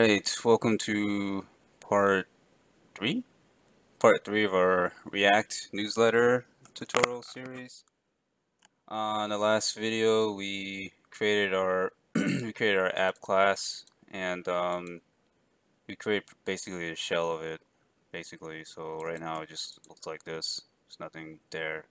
Alright, welcome to part 3? Part 3 of our React newsletter tutorial series. Uh, in the last video we created our we created our app class and um, we created basically a shell of it basically so right now it just looks like this there's nothing there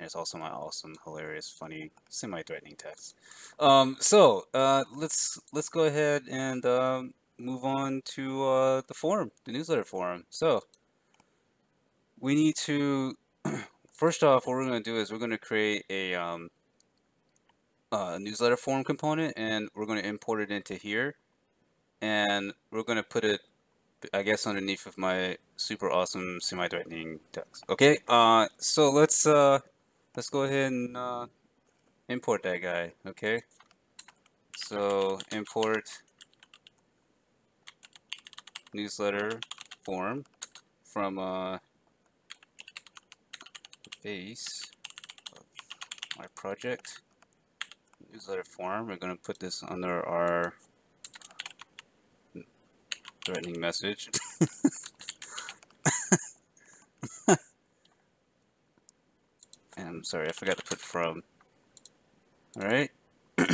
and it's also my awesome hilarious funny semi-threatening text um, so uh, let's let's go ahead and um, move on to uh, the forum the newsletter forum. So we need to first off what we're going to do is we're going to create a um, uh, newsletter form component and we're going to import it into here. And we're going to put it I guess underneath of my super awesome semi-threatening text. Okay uh so let's uh let's go ahead and uh, import that guy okay? So import newsletter form from uh base of my project newsletter form. We're going to put this under our threatening message. and I'm sorry, I forgot to put from. Alright.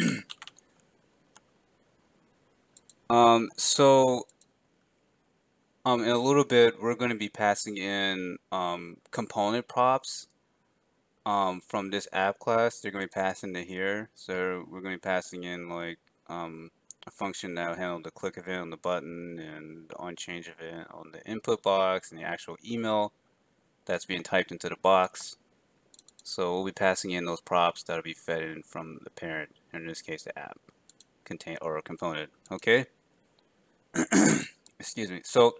um, so, um, in a little bit, we're going to be passing in um, component props um, from this app class, they're going to be passing to here. So we're going to be passing in like um, a function that will handle the click event on the button and the on change event on the input box and the actual email that's being typed into the box. So we'll be passing in those props that'll be fed in from the parent, in this case the app contain or component. Okay. Excuse me. So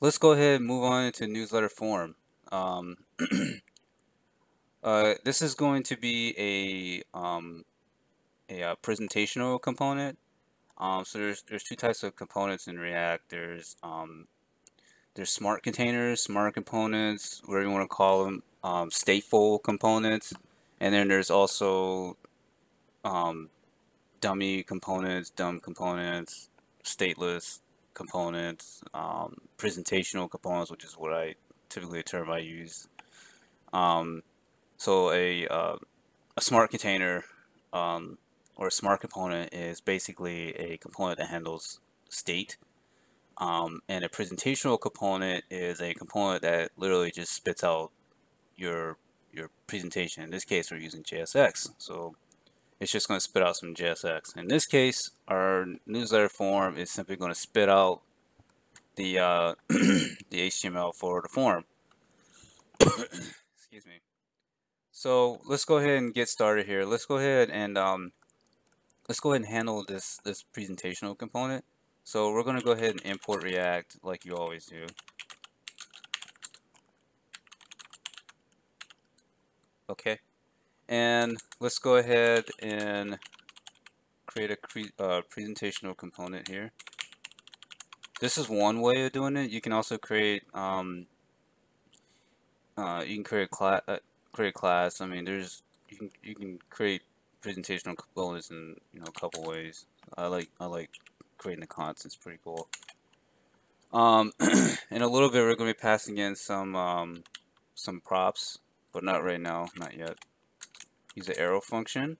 let's go ahead and move on into newsletter form. Um, Uh, this is going to be a um, a, uh, presentational component. Um, so there's there's two types of components in React. There's um, there's smart containers, smart components, whatever you want to call them, um, stateful components, and then there's also um, dummy components, dumb components, stateless components, um, presentational components, which is what I typically a term I use. Um, so a, uh, a smart container um, or a smart component is basically a component that handles state. Um, and a presentational component is a component that literally just spits out your your presentation. In this case, we're using JSX. So it's just going to spit out some JSX. In this case, our newsletter form is simply going to spit out the uh, the HTML for the form. Excuse me. So let's go ahead and get started here. Let's go ahead and um, let's go ahead and handle this this presentational component. So we're going to go ahead and import React like you always do. Okay, and let's go ahead and create a cre uh, presentational component here. This is one way of doing it. You can also create um, uh, you can create a class. Uh, create class. I mean, there's you can you can create presentational components in you know a couple ways. I like I like creating the constants. Pretty cool. Um, in a little bit, we're going to be passing in some um, some props, but not right now, not yet. Use the arrow function,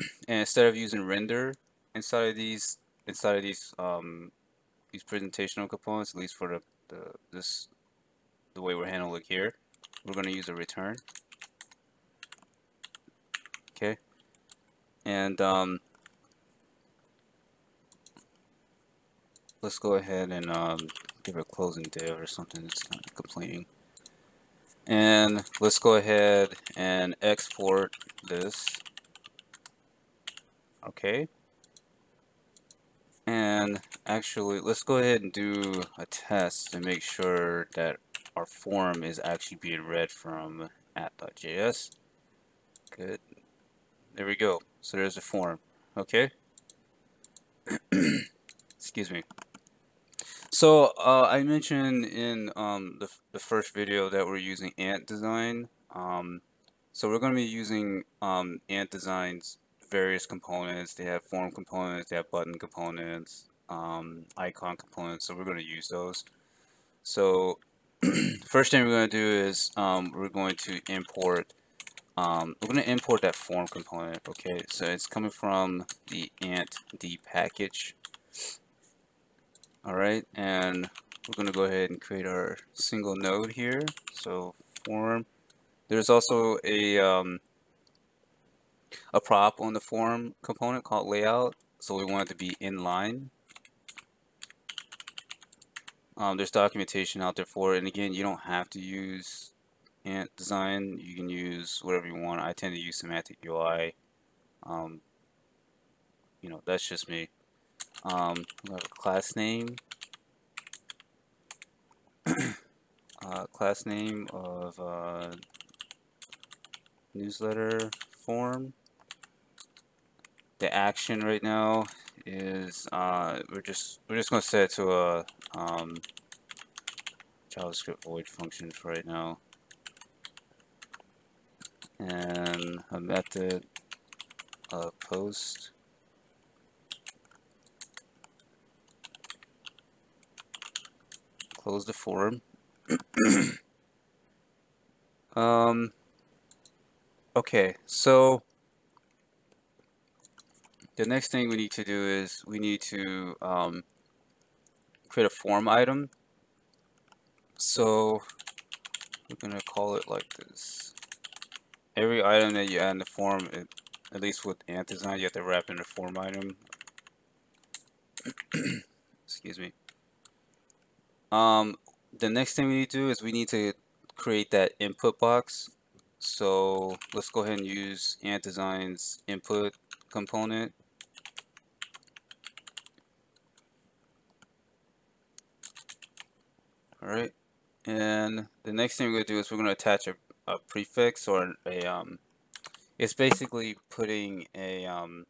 and instead of using render inside of these inside of these um, these presentational components, at least for the, the this the way we're handling it here, we're going to use a return. Okay. And um, let's go ahead and um, give a closing div or something that's not complaining and let's go ahead and export this okay and actually let's go ahead and do a test to make sure that our form is actually being read from app.js good there we go. So there's the form. Okay. Excuse me. So uh, I mentioned in um, the, the first video that we're using Ant Design. Um, so we're going to be using um, Ant Design's various components. They have form components, they have button components, um, icon components, so we're going to use those. So first thing we're going to do is um, we're going to import um, we're going to import that form component okay so it's coming from the ant d package alright and we're going to go ahead and create our single node here. So form. There's also a um, a prop on the form component called layout so we want it to be inline um, there's documentation out there for it and again you don't have to use ant design. You can use whatever you want. I tend to use semantic UI um, you know that's just me um, we have a class name. Uh, class name of uh, newsletter form. The action right now is uh, we're just we're just gonna set it to a um, JavaScript void function for right now. And a method of post close the form um okay so the next thing we need to do is we need to um, create a form item. So we're going to call it like this. Every item that you add in the form, it, at least with Ant Design, you have to wrap in a form item. Excuse me. Um, the next thing we need to do is we need to create that input box. So let's go ahead and use Ant Design's input component Alright, and the next thing we're to do is we're going to attach a, a prefix or a, um, it's basically putting a, um,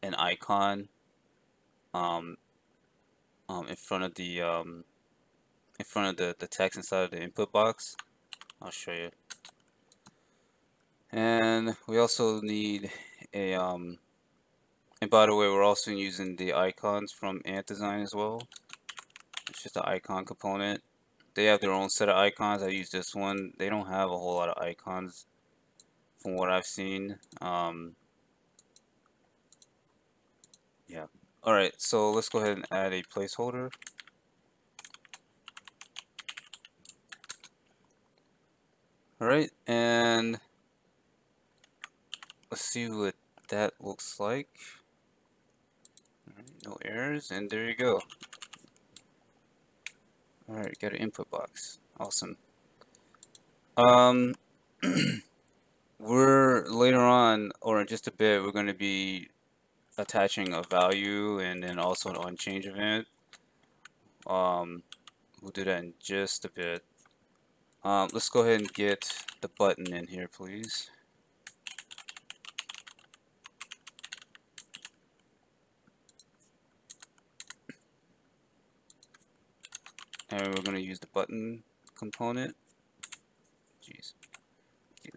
an icon, um, um, in front of the, um, in front of the, the text inside of the input box. I'll show you. And we also need a, um, and by the way, we're also using the icons from Ant Design as well. It's just an icon component. They have their own set of icons. I use this one. They don't have a whole lot of icons from what I've seen. Um, yeah. Alright, so let's go ahead and add a placeholder. Alright, and let's see what that looks like. no errors, and there you go. Alright, got an input box. Awesome. Um, we're later on, or in just a bit, we're going to be attaching a value and then also an on change event. Um, we'll do that in just a bit. Um, let's go ahead and get the button in here, please. and we're going to use the button component jeez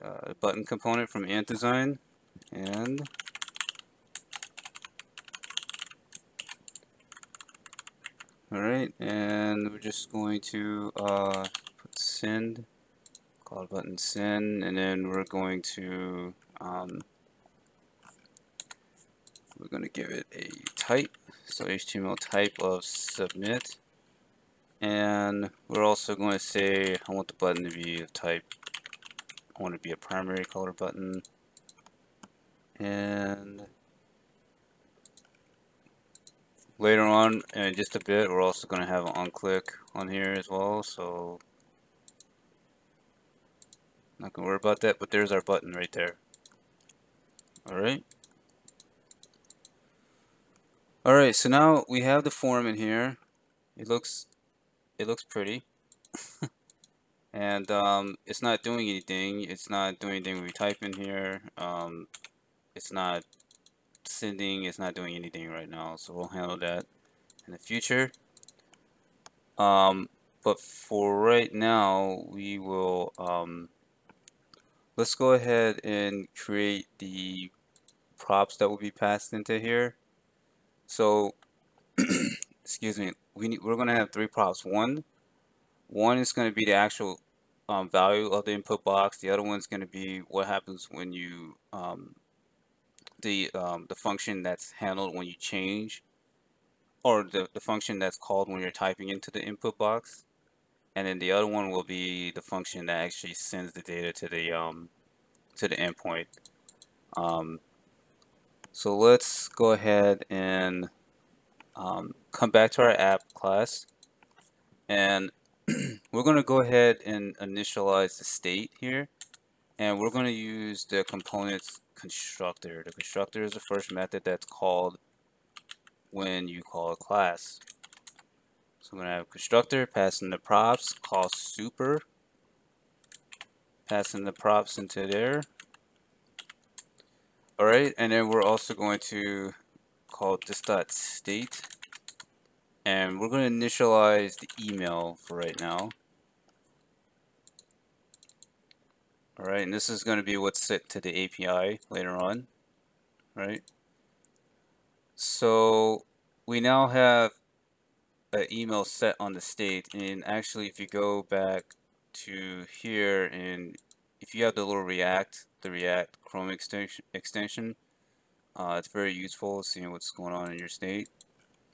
uh, button component from ant design and alright and we're just going to uh, send. Call button send and then we're going to um, we're going to give it a type. So HTML type of submit. And we're also going to say I want the button to be a type I want it to be a primary color button. And later on in just a bit we're also going to have an on-click on here as well. So not gonna worry about that but there's our button right there alright alright so now we have the form in here it looks it looks pretty. and um, it's not doing anything. It's not doing anything when we type in here. Um, it's not sending. It's not doing anything right now. So we'll handle that in the future. Um, but for right now, we will, um, let's go ahead and create the props that will be passed into here. So excuse me, we need, we're going to have three props. One, one is going to be the actual um, value of the input box. The other one's going to be what happens when you um, the um, the function that's handled when you change, or the the function that's called when you're typing into the input box, and then the other one will be the function that actually sends the data to the um, to the endpoint. Um, so let's go ahead and um, come back to our app class and we're going to go ahead and initialize the state here and we're going to use the components constructor. The constructor is the first method that's called when you call a class. So I'm going to have constructor, passing the props, call super, passing the props into there. Alright, and then we're also going to call this dot state and we're going to initialize the email for right now. Alright, and this is going to be what's set to the API later on. Right? So we now have an email set on the state and actually if you go back to here and if you have the little React, the React Chrome extension, extension uh, it's very useful seeing what's going on in your state.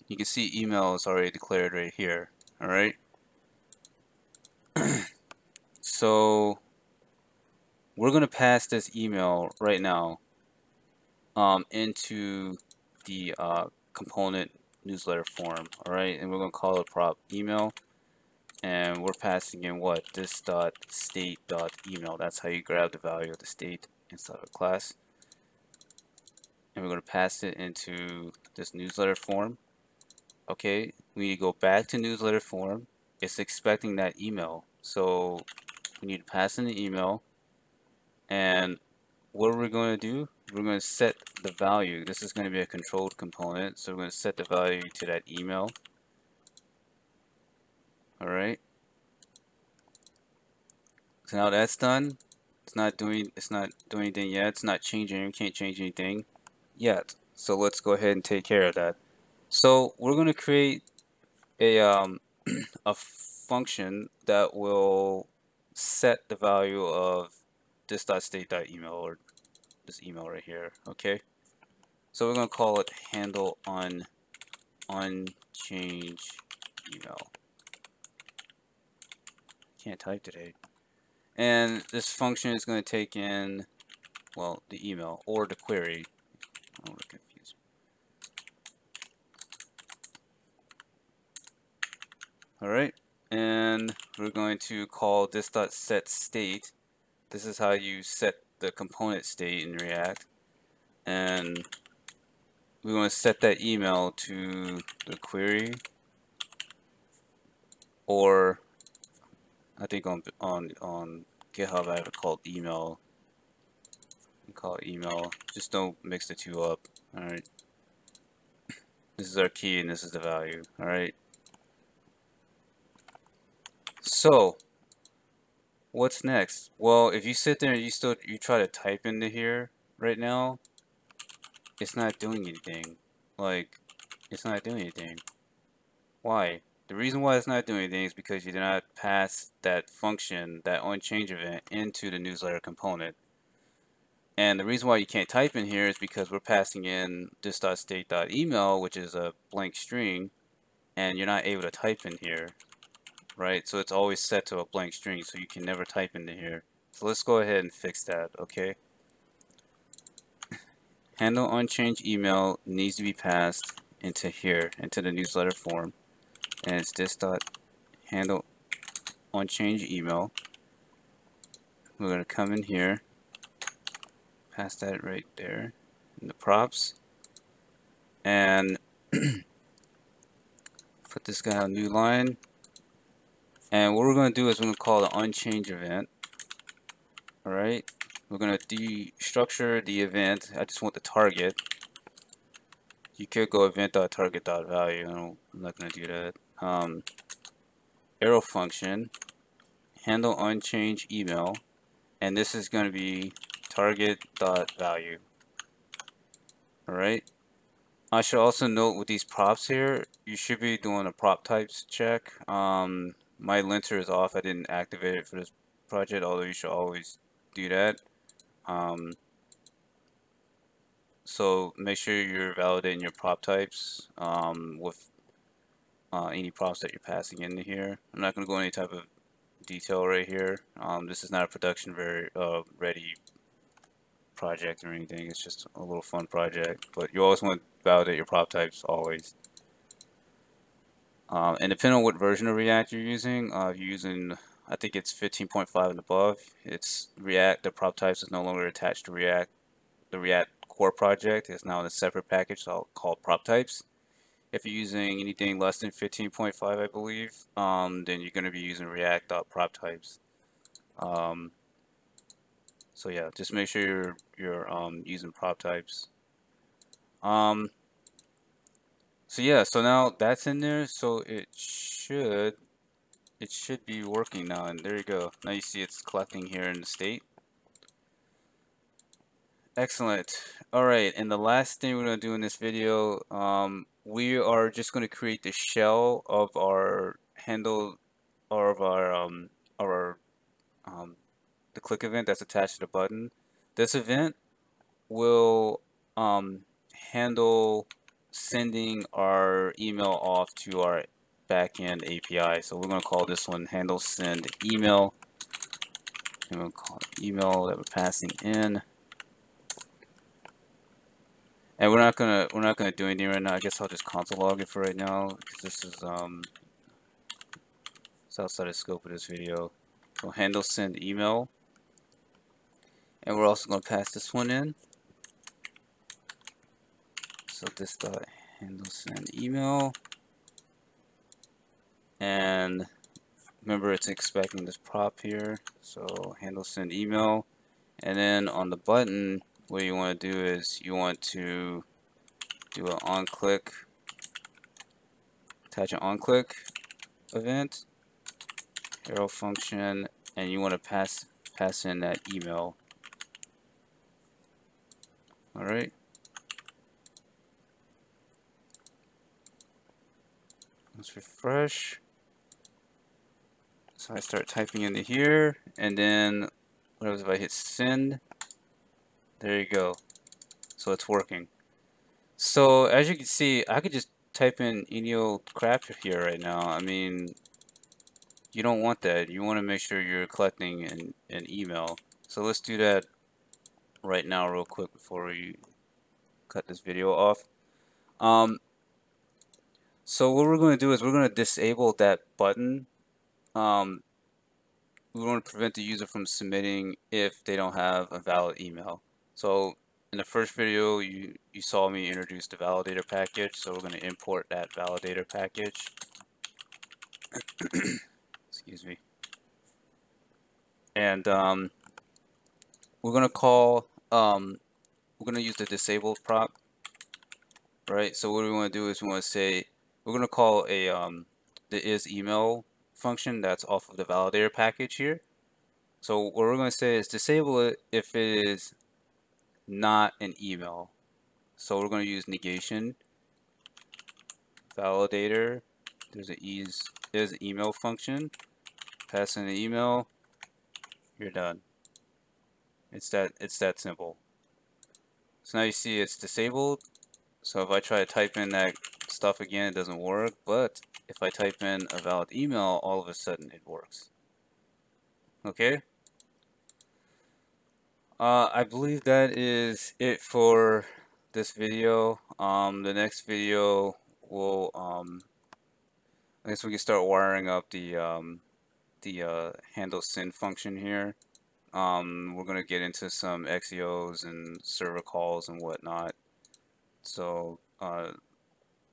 You can see email is already declared right here all right? So we're going to pass this email right now um, into the uh, component newsletter form all right and we're going to call it prop email and we're passing in what this dot state dot email that's how you grab the value of the state inside of a class and we're going to pass it into this newsletter form okay, we need to go back to newsletter form. It's expecting that email. So we need to pass in the email. And what are we're going to do, we're going to set the value. This is going to be a controlled component. So we're going to set the value to that email. Alright. So now that's done. It's not doing it's not doing anything yet. It's not changing. We can't change anything yet. So let's go ahead and take care of that. So we're going to create a, um, a function that will set the value of this dot state dot email or this email right here. Okay. So we're going to call it handle on on change email. Can't type today. And this function is going to take in, well, the email or the query. Oh, Alright, and we're going to call this dot set state. This is how you set the component state in React. And we want to set that email to the query or I think on on on GitHub I have it called email. Call it email. Just don't mix the two up. Alright. This is our key and this is the value. Alright. So, what's next? Well, if you sit there and you still you try to type into here right now, it's not doing anything. Like, it's not doing anything. Why? The reason why it's not doing anything is because you did not pass that function, that onChange event, into the newsletter component. And the reason why you can't type in here is because we're passing in this.state.email, which is a blank string, and you're not able to type in here right? So it's always set to a blank string, so you can never type into here. So let's go ahead and fix that, okay? Handle on change email needs to be passed into here, into the newsletter form. And it's this dot handle on change email. We're going to come in here, pass that right there in the props. And put this guy on new line and what we're going to do is we're going to call the onChange event. Alright. We're going to destructure the event. I just want the target. You could go event.target.value. I'm not going to do that. Um, arrow function. Handle on change email. And this is going to be target.value. Alright. I should also note with these props here, you should be doing a prop types check. Um, my linter is off. I didn't activate it for this project, although you should always do that. Um, so make sure you're validating your prop types um, with uh, any props that you're passing into here. I'm not going to go any type of detail right here. Um, this is not a production very uh, ready project or anything. It's just a little fun project. But you always want to validate your prop types always. Um, and depending on what version of React you're using, uh, you're using, I think it's 15.5 and above, it's React, the prop types is no longer attached to React. The React core project is now in a separate package so called prop types. If you're using anything less than 15.5, I believe, um, then you're going to be using React.prop types. Um, so yeah, just make sure you're, you're um, using prop types. Um, so yeah, so now that's in there, so it should it should be working now, and there you go. Now you see it's collecting here in the state. Excellent. All right, and the last thing we're going to do in this video, um, we are just going to create the shell of our handle or of our um, our um, the click event that's attached to the button. This event will um, handle sending our email off to our backend API. So we're going to call this one handle send email. And we'll call email that we're passing in. And we're not gonna we're not gonna do anything right now. I guess I'll just console log it for right now because this is um it's outside the scope of this video. We'll handle send email. And we're also gonna pass this one in. So this dot handle send email. And remember it's expecting this prop here. So handle send email. And then on the button, what you want to do is you want to do an on click, attach an on click event, arrow function, and you want to pass pass in that email. All right. Let's refresh. So I start typing into here, and then what happens if I hit send? There you go. So it's working. So as you can see, I could just type in any old crap here right now. I mean, you don't want that. You want to make sure you're collecting an, an email. So let's do that right now real quick before we cut this video off. Um, so what we're going to do is we're going to disable that button. Um, we want to prevent the user from submitting if they don't have a valid email. So in the first video, you, you saw me introduce the validator package. So we're going to import that validator package. Excuse me. And um, we're going to call, um, we're going to use the disabled prop. Right, so what we want to do is we want to say we're going to call a um, the is email function that's off of the validator package here. So what we're going to say is disable it if it is not an email. So we're going to use negation validator. There's an is is email function. Pass in an email. You're done. It's that it's that simple. So now you see it's disabled. So if I try to type in that stuff again, it doesn't work. But if I type in a valid email, all of a sudden it works. Okay? Uh, I believe that is it for this video. Um, the next video will, um, I guess we can start wiring up the, um, the uh, handle send function here. Um, we're going to get into some Axios and server calls and whatnot. So, uh,